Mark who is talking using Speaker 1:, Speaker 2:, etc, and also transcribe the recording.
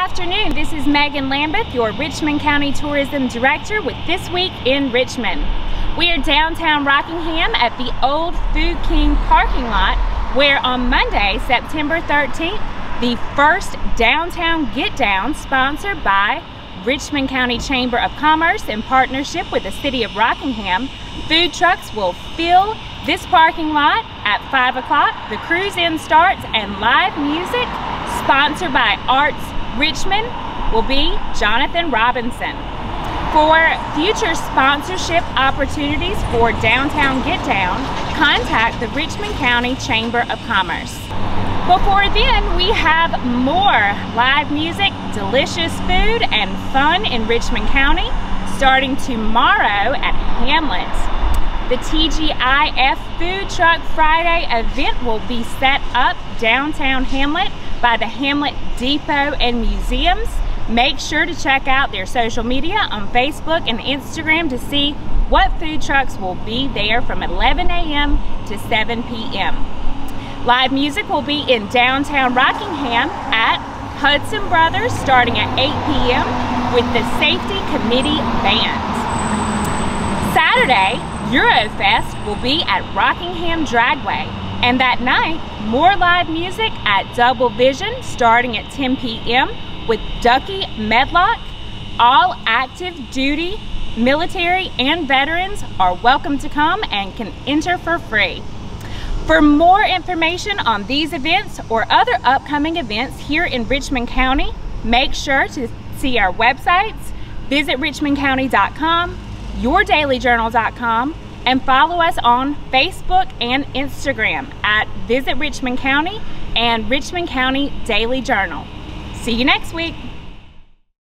Speaker 1: afternoon. This is Megan Lambeth, your Richmond County Tourism Director with This Week in Richmond. We are downtown Rockingham at the old Food King parking lot where on Monday, September 13th, the first Downtown Get Down sponsored by Richmond County Chamber of Commerce in partnership with the City of Rockingham, food trucks will fill this parking lot at 5 o'clock. The cruise in starts and live music sponsored by Arts Richmond will be Jonathan Robinson. For future sponsorship opportunities for Downtown Get Down, contact the Richmond County Chamber of Commerce. Before then, we have more live music, delicious food, and fun in Richmond County starting tomorrow at Hamlet. The TGIF Food Truck Friday event will be set up downtown Hamlet by the Hamlet Depot and Museums. Make sure to check out their social media on Facebook and Instagram to see what food trucks will be there from 11 a.m. to 7 p.m. Live music will be in downtown Rockingham at Hudson Brothers starting at 8 p.m. with the Safety Committee Band. Saturday, Eurofest will be at Rockingham Dragway and that night, more live music at Double Vision starting at 10 p.m. with Ducky Medlock. All active duty, military, and veterans are welcome to come and can enter for free. For more information on these events or other upcoming events here in Richmond County, make sure to see our websites, visit richmondcounty.com, yourdailyjournal.com, and follow us on Facebook and Instagram at Visit Richmond County and Richmond County Daily Journal. See you next week.